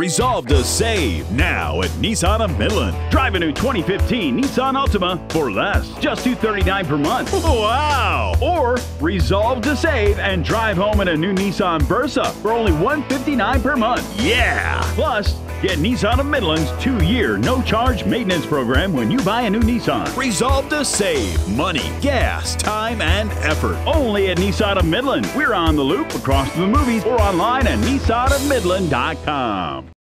Resolve to save now at Nissan of Midland. Drive a new 2015 Nissan Altima for less, just 239 per month. Wow! Resolve to save and drive home in a new Nissan Versa for only 159 per month. Yeah! Plus, get Nissan of Midland's two-year no-charge maintenance program when you buy a new Nissan. Resolve to save money, gas, time, and effort. Only at Nissan of Midland. We're on the loop across the movies or online at nissanofmidland.com.